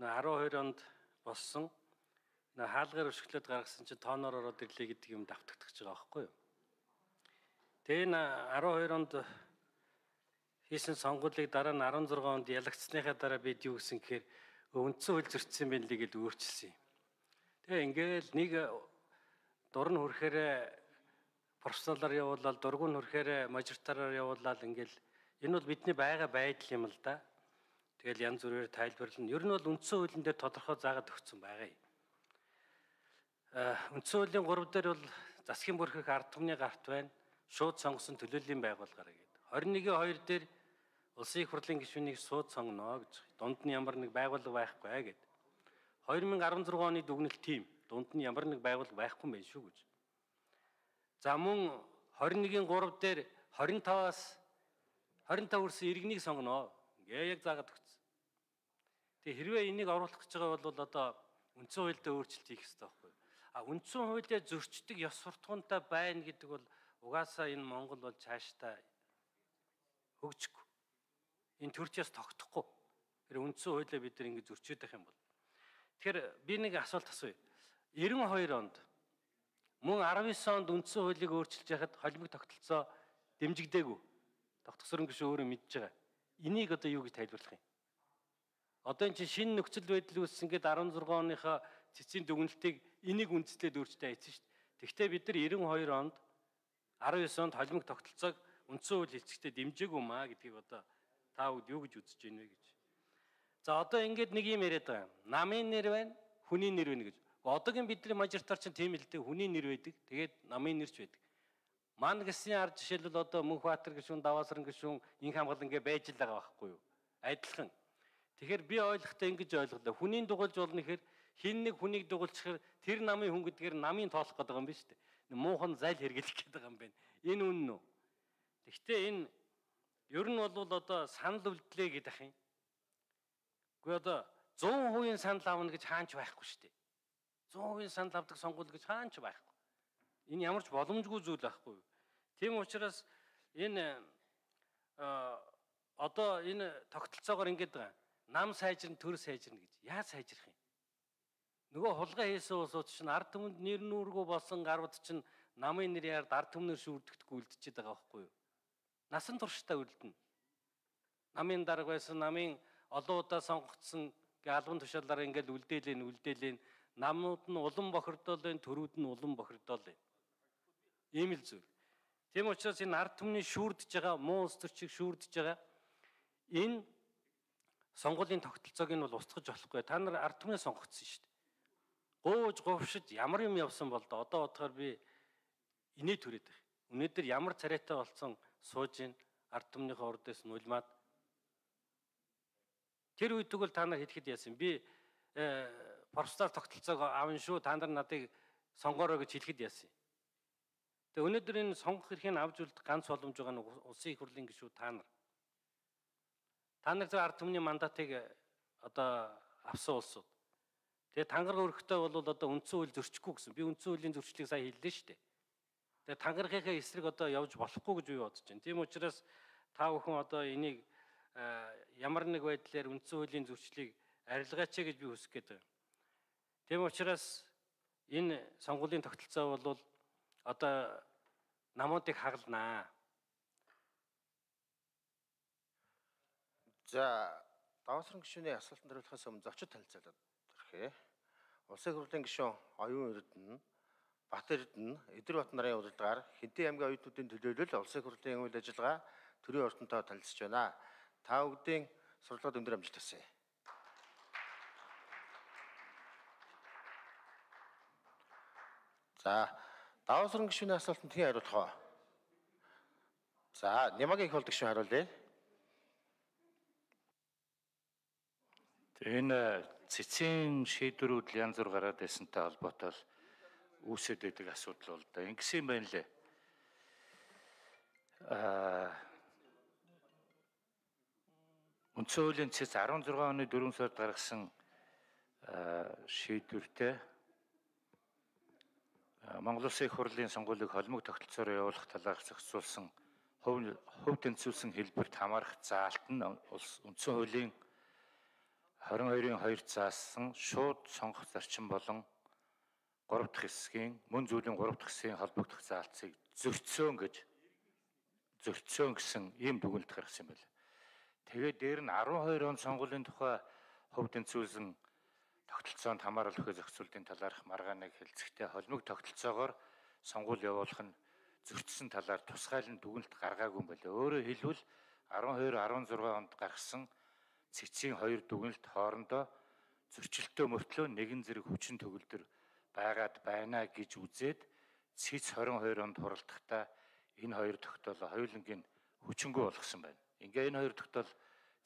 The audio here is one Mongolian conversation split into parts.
12 онд болсон хаалгаар өшгөлөд гаргасан чинь тооноор ороод ирлээ гэдэг юм давтагдчихж байгаа байхгүй юу. Тэгээ энэ 12 онд хийсэн сонгуулийг дараа нь 16 онд ялагдсныхаа дараа бид юу гэсэн гэхээр үндсэн хууль зөрчсөн байна лээ гэж өөрчилсөн юм. Тэгээ ингээл нэг дурн хүрэхээр профессионалаар явуулаад дургуун хүрэхээр мажоритараар явуулаад ингээл энэ бол бидний байга байдал юм л да. Тэгэл янз бүрээр тайлбарлана. Ер нь бол үндсэн хуулийн дээр тодорхой заагаад өгсөн байгаа юм. Аа үндсэн хуулийн 3 дээр бол засгийн бүрхэх ард түмний гарт байна. Шууд сонгосон төлөөллийн байгууллагаараа гэдэг. 21-ийн 2 дээр Улсын их хурлын гишүүнийг сууд сонгоно гэж. Дунд нь ямар нэг байгууллага байхгүй гэд. 2016 оны дүгнэлт тийм. Дунд нь ямар нэг байгууллага байхгүй юм байна шүү гэж. За мөн 21-ийн 3 дээр 25-аас 25 хүрсэн иргэнийг сонгоно. Ингээ яг заагаад өгсөн. Тэгээ хэрвээ энийг оруулах гэж байгаа бол одоо үндсэн хуульдаа өөрчлөлт хийх хэрэгтэй байхгүй. А үндсэн хуулиа зөрчдөг ёс суртахуунтай байна гэдэг бол угаасаа энэ Монгол бол цаашдаа хөгжихгүй энэ төрчөөс тогтохгүй. Тэр үндсэн хуулиа бид ингэ зөрчөөд байх юм бол. Тэгэхээр би нэг асуулт асууя. 92 онд мөн 19 онд үндсэн хуулийг өөрчилж яхад холимог тогтолцоо дэмжигдээгүй. Тогтгосрон гүш өөрөө мэдж байгаа. Энийг одоо юу гэж тайлбарлах юм? Одоо эн чинь шинэ нөхцөл байдал үүссэн гээд 16 оныхоо цэцгийн дүгнэлтийг энийг үндслээд өөрчтэй хийсэн шүү дээ. Тэгвэл бид нар 92 онд 19 онд холимог тогтолцоог үндсэн хууль хэлцэгтээ дэмжээгүй маа гэдгийг одоо та бүгд юу гэж үзэж байна вэ гэж. За одоо ингээд нэг юм яриад байгаа. Намын нэр байна, хүний нэр байна гэж. Одоогийн бидний мажоритар чинь тийм л дээ хүний нэр байдаг. Тэгээд намын нэрч байдаг. Ман гэсэн ард жишээлбэл одоо Мөнхбаатар гişүн, Даваасран гişүн, Инх хамгаалан ингээ байж л байгаа байхгүй юу? Адилхан. Тэгэхээр би ойлгохтой ингэж ойлголоо. Хүнийг дугуулж болно гэхээр хин нэг хүнийг дугуулчихэр тэр намын хүн гэдгээр намын тоолох гэдэг юм биш үү? Муухан зайл хэрэглэх гэдэг юм байна. Энэ үнэн үү? Гэхдээ энэ Ер нь бол одоо санал үлдлээ гэдэг юм. Гэхдээ одоо 100% санал авна гэж хаанч байхгүй шүү дээ. 100% санал авдаг сонгуул гэж хаанч байхгүй. Энэ ямар ч боломжгүй зүйл байхгүй. Тийм учраас энэ одоо энэ тогтолцоогоор ингэж байгаа. Нам сайжирн төр сайжирна гэж. Яа сайжрах юм? Нөгөө хулгай хийсэн улсууд чинь ард түмэнд нэр нүргүү болсон гарууд чинь намын нэр ярд ард түмнэр шүрдэгдэхгүй үлдчихэд байгаа байхгүй юу? насан туршдаа үлдэнэ. Намын дарга байсан, намын олон удаа сонгогдсон гэ албан тушаалаар ингээл үлдээлэн үлдээлэн намнууд нь улам бохирдоол байна, төрүүд нь улам бохирдоол байна. Ийм л зүйл. Тийм учраас энэ ард түмний шүүрдэж байгаа, муу улс төрчийг шүүрдэж байгаа энэ сонгуулийн тогтолцоог нь бол устгаж болохгүй. Та нар ард түмнээ сонгогдсон шүү дээ. Гууж говшиж ямар юм явсан бол да одоо бодохоор би инээ төрээд байна. Өнөөдөр ямар царайтай болсон сууж ийн ард түмнийхээ урдээс нь улмаад тэр үед тэгвэл та нар хэлэхэд яасан би профессор тогтолцоог авна шүү та нар надыг сонгороо гэж хэлэхэд яасан Тэгээ өнөөдөр энэ сонгох эрхийг авч үлдэх ганц боломж байгаа нь улсын их хурлын гишүүд та нар. Та нар зөв ард түмний мандатыг одоо авсан улсууд. Тэгээ тангараг өрхтөө бол одоо үндсэн хууль зөрчихгүй гэсэн. Би үндсэн хуулийн зөрчлийг сая хэллээ шүү дээ. Тэгээ тангарахынхаа эсрэг одоо явж болохгүй гэж би бодож байна. Тийм учраас та бүхэн одоо энийг ямар нэг байдлаар үндсэн хуулийн зөрчлийг арилгаач гэж би хүсэх гээд байна. Тийм учраас энэ сонгуулийн тогтолцоо бол одоо намуудыг хагалнаа. За даваасран гишүүний асуултанд хариулахаас өмнө зочид танилцуулаад өрхөө. Улсын хурлын гишүүн оюун эрдэнэ Бат Эрдэнэ Эдэр Бат нарын урилгаар Хинтээ аймгийн оюутнуудын төлөөлөл улсын хурлын үйл ажиллагаа төрийн ордонтой танилцж байна. Та бүгдийн сурлагад өндөр амжилт хүсье. За, даваасран гишүүний асуултанд хэн хариулах вэ? За, Нямагийн их болдог гишүүн хариулъя. Энэ цэцэн шийдвэрүүд янз бүр гараад байсантай холбоотой үүсэт байдаг асуудал бол да. Ингэсэн байна лээ. Аа Үндсэн хуулийн цэц 16 оны 4 сард гаргасан шийдвэртэй Монгол Улсын их хурлын сонгуулийг холимог тогтолцоороо явуулах талаарх зохицуулсан хувь хувь тэнцвүүлсэн хэлбэрт хамаарах заалт нь үндсэн хуулийн 22-ын 2 заасан шууд сонгох зарчим болон 3 дахь хэсгийн мөн зүйлийн 3 дахь хэсгийн холбогдох заалцыг зөрчсөн гэж зөрчсөн гэсэн ийм дүгнэлт гаргасан юм байна. Тэгээд дээр нь 12 он сонгуулийн тухай хөв тэнцвүүлсэн тогтолцоонд хамааруулах хөө зохицуултын талаарх маргааныг хэлцэхдээ холимог тогтолцоогоор сонгуул явуулах нь зөрчсөн талаар тусгайлан дүгнэлт гаргаагүй юм байна. Өөрөөр хэлбэл 12 16 онд гаргасан цэцгийн хоёр дүгнэлт хоорондоо зөрчилтөө мөртлөө нэгэн зэрэг хүчин төгөлдөр байгаад байна гэж үзээд цэц 22 онд хуралдахдаа энэ хоёр тогтоол хоёулангийн хүчингү болгосон байна. Ингээ энэ хоёр тогтоол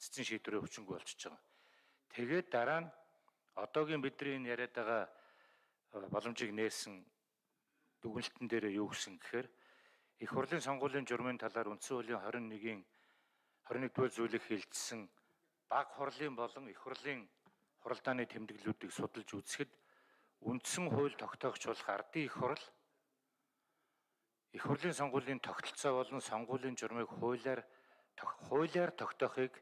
цэцэн шийдвэрээ хүчингү болчихж байгаа. Тэгээд дараа нь одоогийн бидний энэ яриад байгаа боломжийг нээсэн дүгнэлтэн дээр юу гэсэн гэхээр их хурлын сонгуулийн журмын талаар үндсэн хуулийн 21-ийн 21-р зүйлийг хилцсэн баг хурлын болон их хурлын хуралдааны тэмдэглэлүүдийг судалж үзэхэд үндсэн хууль тогтоогч болох ардын их хурл их хурлын сонгуулийн тогтолцоо болон сонгуулийн журмыг хуулиар хуулиар тогтоохыг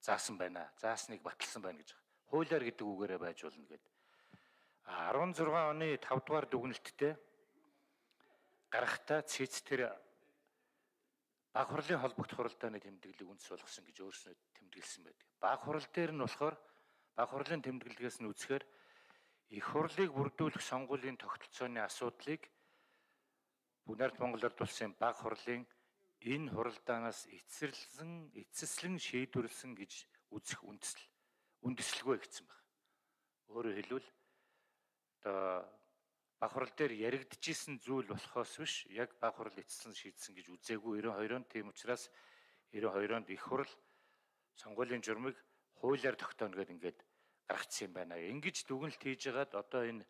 заасан байна. Заасныг баталсан байна гэж. Хуулиар гэдэг үгээрээ байж болно гэд. 16 оны 5 дугаар дүгнэлттэй гарахтаа цэц тэр баг хурлын холбогд хуралдааны тэмдэглэлийг үндэс болгосон гэж өөрснөө тэмдэглэсэн байдаг. Баг хурал дээр нь болохоор баг хурлын тэмдэглэлээс нь үзэхээр их хурлыг бүрдүүлэх сонгуулийн тогтолцооны асуудлыг Бүгд Монгол Ард улсын баг хурлын энэ хуралдаанаас эцэрлэн эцэслэн шийдвэрлсэн гэж үзэх үндэслэл үндэслэлгүй гэсэн байна. Өөрөөр хэлбэл одоо баг хурал дээр яригдчихсэн зүйл болохоос биш яг баг хурал эцэслэн шийдсэн гэж үзээгүй 92-нд тийм учраас 92-нд их хурал сонгуулийн журмыг хуулиар тогтооно гэдээ ингээд гаргацсан юм байна. Ингиж дүгнэлт хийж байгаад одоо энэ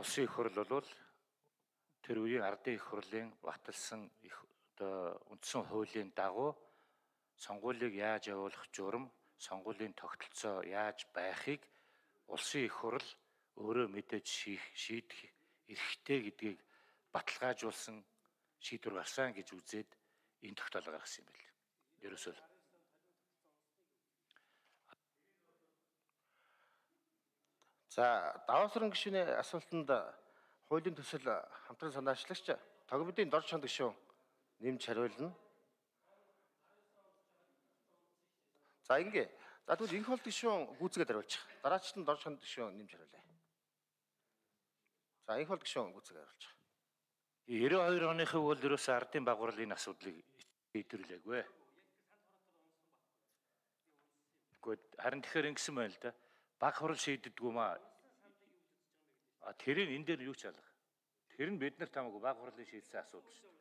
улсын их хурл бол тэр үеийн ардын их хурлын баталсан их одоо үндсэн хуулийн дагуу сонгуулийг яаж явуулах журам, сонгуулийн тогтолцоо яаж байхыг улсын их хурл өөрөө мэдээж шийдэх эрхтэй гэдгийг баталгаажуулсан шийдвэр гарсан гэж үзээд энэ тогтоол гаргасан юм байна. Ерөөсөө За даваасран гишүүний асуултанд хуулийн төсөл хамтран санаачлагч тогмодын дор чонд гишүүн нэмж хариулна. За ингээ. За тэгвэл инх холд гишүүн гүйцгээд хариулчих. Дараачд нь дор чонд гишүүн нэмж хариулъя. За инх холд гишүүн гүйцгээд хариулчих. 92 оныхыг бол ерөөсөө ардын багварлын асуудлыг шийдвэрлээгүй. Гэхдээ харин тэгэхээр ингэсэн байна л да. Баг хурал шийддэггүй маа. А тэрийг энэ дээр юу ч алга. Тэр нь бид нарт хамаагүй баг хурлын шийдсэн асуудал шүү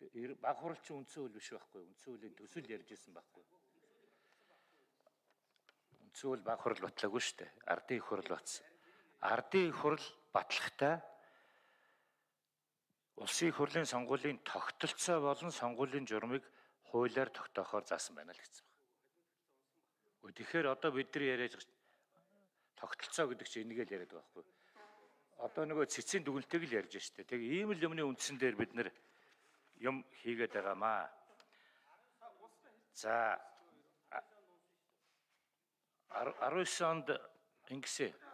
дээ. Баг хурал чинь үндсэн хууль биш байхгүй. Үндсэн хуулийн төсөл ярьж ирсэн байхгүй. Үндсэн хууль баг хурал батлаагүй шүү дээ. Ардын их хурал батсан. Ардын их хурал батлахтаа улсын хурлын сонгуулийн тогтолцоо болон сонгуулийн журмыг хуулиар тогтоохоор заасан байна л гэсэн байна. Тэгэхээр одоо бидний яриад тогтолцоо гэдэг чинь энийг л яриад байгаа байхгүй. Одоо нөгөө цэцгийн дүгнэлтийг л ярьж штэ. Тэг ийм л юмны үндсэн дээр бид нэр юм хийгээд байгаамаа. За 19 онд ингэсэн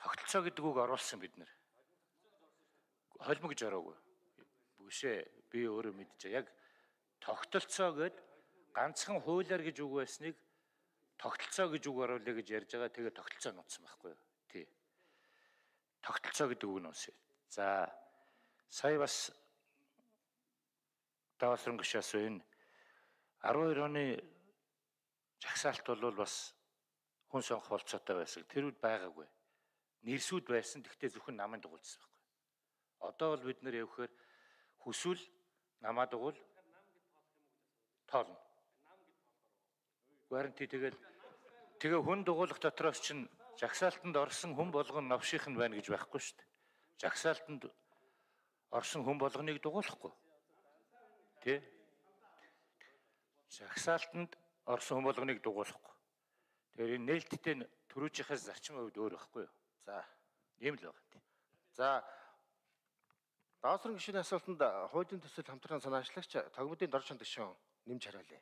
тогтолцоо гэдэг үг оруулсан бид нэр холимо гэж ороогүй. Бүшээ би өөрөө мэдчихэ. Яг тогтолцоо гэд ганцхан хуулиар гэж үг байсныг тогтолцоо гэж үг оруулъя гэж ярьж байгаа. Тэгээ тогтолцоо нутсан байхгүй юу? Тий. Тогтолцоо гэдэг үг уншъя. За сая бас даваасран гişээс энэ 12 оны жагсаалт бол бас хүн сонгох болцоотой байсан. Тэрүүд байгаагүй. Нэрсүүд байсан. Тэгтээ зөвхөн намын дугуулсан байхгүй. Одоо бол бид нэр явхээр хүсвэл намаа дугуул тоолно. Гаранти тэгэл тэгээ хүн дугуулах дотроос чинь жагсаалтанд орсон хүн болгон новших нь байна гэж байхгүй шүү дээ. Жагсаалтанд орсон хүн болгоныг дугуулахгүй. Тэ? Жагсаалтанд орсон хүн болгоныг дугуулахгүй. Тэгэхээр энэ нээлттэй төрүүжийнхээс зарчим хувьд өөр байхгүй юу? За, ийм л байна. За Даасрын гишүүний асуултанд хуулийн төсөл хамтран санаачлагч тогмодын дор чонд гишүүн нэмж хариулъя.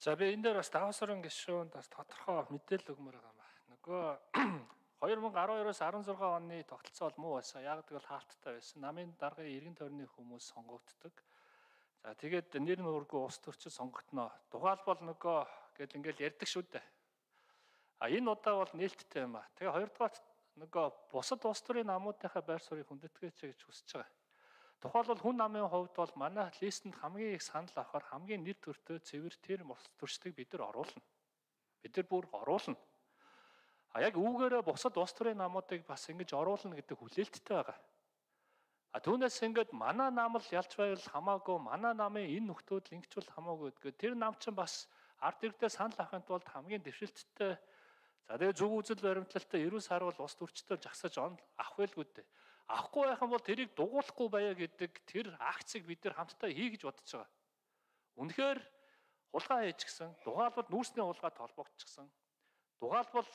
За би энэ дээр бас давсрын гишүүнд бас тодорхой мэдээлэл өгмөр байгаа юм ба. Нөгөө 2012-оос 16 оны тогтолцоо бол муу байсан. Яг тэгвэл хаалттай байсан. Намын даргын иргэн тойрны хүмүүс сонгогддог. За тэгээд нэр нүүргүй ус төрчид сонгогдно. Дугаалбал нөгөө гэл ингээл ярьдаг шүү дээ. А энэ удаа бол нээлттэй юм ба. Тэгээ хоёрдугаар нөгөө бусад улс төрийн намуудынхаа байр суурийг хүндэтгээч гэж хүсэж байгаа. Тухайлбал хүн намын хувьд бол манай листэнд хамгийн их санал авахар хамгийн нэр төртөө цэвэр тэр улс төрчдгийг бид нар оруулна. Бид нар бүр оруулна. А яг үүгээрээ бусад улс төрийн намуудыг бас ингэж оруулна гэдэг хүлээлттэй байгаа. А түүнээс ингээд манай нам л ялж байвал хамаагүй манай намын энэ нөхдөөд линкчүүл хамаагүй гэдэг. Тэр нам чинь бас ард иргэдээ санал авахын тулд хамгийн дэвшилттэй за тэгээ зөв үзэл баримтлалтай эрүүл сарвал ус төрчтөөр жагсаж авах байлгүй дээ. Авахгүй байх юм бол тэрийг дугуулахгүй байя гэдэг тэр акцийг бид нар хамтдаа хий гэж бодож байгаа. Үнэхээр хулгай хийж гисэн, дугаалбал нүүрсний хулгайд холбогдчихсан. Дугаалбал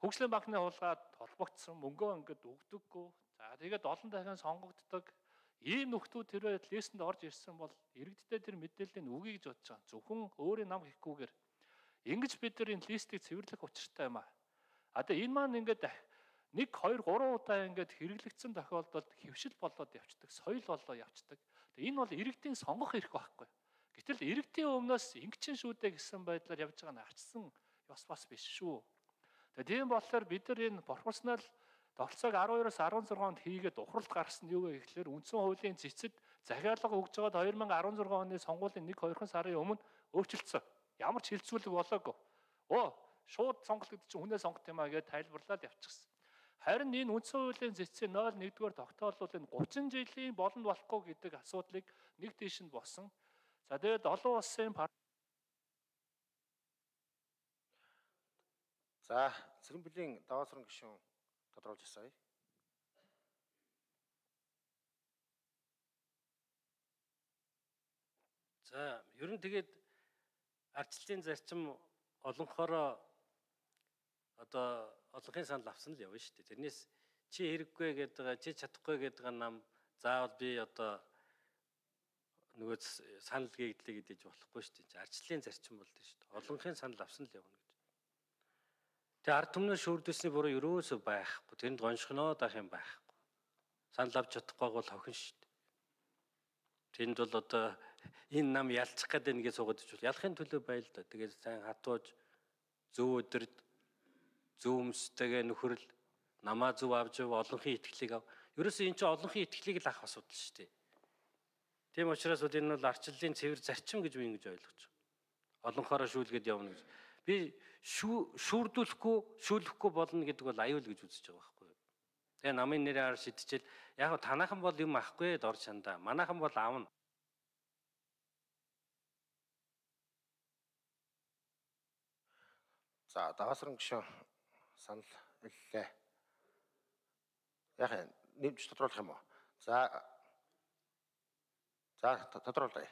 хөгжлийн банкны хулгайд холбогдсон мөнгөө ингээд өгдөггүй. За тэгээд олон дахин сонгогддог. Ийм нөхдүүд тэрээр лесэнд орж ирсэн бол иргэдтэй тэр мэдээллийг үгүй гэж бодож байгаа. Зөвхөн өөрийн нам хийхгүйгээр ингэж бид нар энэ листийг цэвэрлэх учиртай юм аа. А тэгээ энэ маань ингээд 1 2 3 удаа ингээд хэрэглэгдсэн тохиолдолд хөвшил болоод явцдаг, соёл болоо явцдаг. Тэгээ энэ бол иргэдийн сонгох эрх байхгүй. Гэтэл иргэдийн өмнөөс ингэчин шүүдэ гэсэн байдлаар явж байгаа нь арчсан ёс бас биш шүү. Тэгээ тийм болохоор бид нар энэ пропорционал тогтолцоог 12-оос 16 онд хийгээд ухралт гаргасан нь юу вэ гэхээр үндсэн хуулийн цэцэд захиалга өгж байгаад 2016 оны сонгуулийн 1 2 сарын өмнө өөрчилсөн. Ямар ч хилцүүлэг болоогүй. Оо, шууд сонголт гэдэг чинь хүнээ сонгох юм а гэж тайлбарлаад явчихсан. Харин энэ үндсэн хуулийн зэцсийн 01-р тогтоолол энэ 30 жилийн болонд болохгүй гэдэг асуудлыг нэг тийш нь босон. За тэгээд олон улсын За, Цэрэнбэлийн даваасран гишүүн тодруулж асаая. За, ер нь тэгээд ардчлалын зарчим олонхороо одоо олонхын санал авсан л явна шүү дээ. Тэрнээс чи хэрэггүй гэдэг, чи чадахгүй гэдэг нам заавал би одоо нөгөө санал гэгдлээ гэдэж болохгүй шүү дээ. Ардчлалын зарчим бол дээ шүү дээ. Олонхын санал авсан л явна гэж. Тэгээ ард түмний шүрдэсний буруу ерөөсөө байхгүй. Тэнд гоншгоноо дах юм байхгүй. Санал авч чадахгүй бол хохин шүү дээ. Тэнд бол одоо энэ нам ялчих гэдэг нэгээ суугаад ичвэл ялахын төлөө байл да. Тэгээд сайн хатууж зөв өдөрд зөв өмстэйгээ нөхөрл намаа зөв авч олонхын итгэлийг ав. Ерөөсөө эн чинь олонхын итгэлийг л авах асуудал шүү дээ. Тийм учраас бол энэ бол арчлалын цэвэр зарчим гэж би ингэж ойлгож байна. Олонхороо шүүлгээд явна гэж. Би шүүрдүүлэхгүй, шүүлэхгүй болно гэдэг бол аюул гэж үзэж байгаа байхгүй юу. Тэгээ намын нэрээр шидчихэл яг танаахан бол юм ахгүй дор чандаа. Манаахан бол аавна. За, даваасран гишүүн санал илээ. Яг нэмж тодруулах юм уу? За. За, тодруулъя.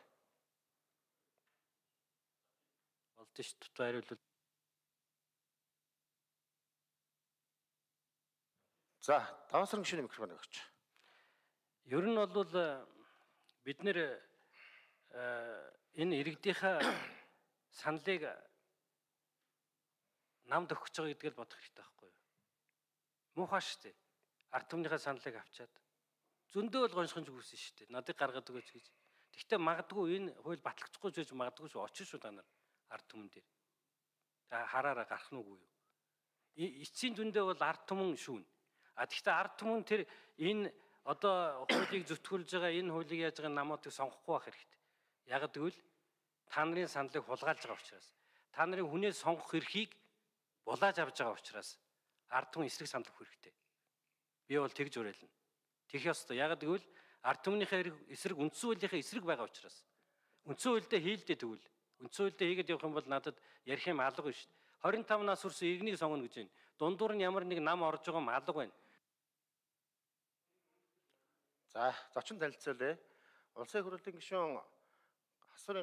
Болд ш тутаа хариулвал. За, даваасран гишүүний микрофон өгч. Ер нь бол бид нэр энэ иргэдийнхаа саналыг намд өгч байгаа гэдгийг бодох хэрэгтэй байхгүй юу? Муухай шүү дээ. Ард түмнийхээ саналыг авчаад зөндөө бол гоншхон ч үгүйсэн шүү дээ. Надыг гаргаад өгөөч гэж. Гэхдээ магадгүй энэ хууль батлагдахгүй ч гэж магадгүй шүү. Очин шүү та нар ард түмэн дээр. Та хараараа гарах нь үгүй юу? Эцсийн дүндээ бол ард түмэн шүүн. А тэгвэл ард түмэн тэр энэ одоо хуулийг зүтгүүлж байгаа энэ хуулийг яаж байгаа намуудыг сонгохгүй байх хэрэгтэй. Яг гэвэл та нарын саналыг хулгайлж байгаа учраас та нарын хүнээс сонгох эрхийг булааж авж байгаа учраас ард түмэн эсрэг өгөх хэрэгтэй. Би бол тэгж уриална. Тэх ёстой. Яг гэвэл ард түмнийхээ эсрэг үндсэн хуулийнхаа эсрэг байгаа учраас үндсэн хуульдээ хийлдэ тэгвэл үндсэн хуульдээ хийгээд явах юм бол надад ярих юм алга биш. 25 нас хүрсэн иргэнийг сонгоно гэж байна. Дундуур нь ямар нэг нам орж байгаа юм алга байна. За, зочин танилцуулъя. Улсын хурлын гишүүн хасварын